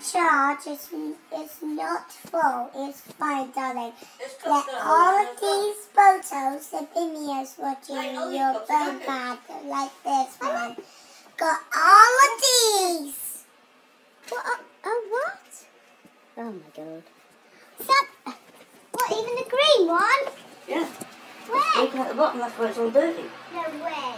charge. is is not full. It's fine, darling. Get all of these photos and videos watching your phone like this one. Got all of these. What? Oh, oh, what? Oh my god. What, even the green one? Yeah. Where? Look at the bottom, that's where it's all dirty. No way.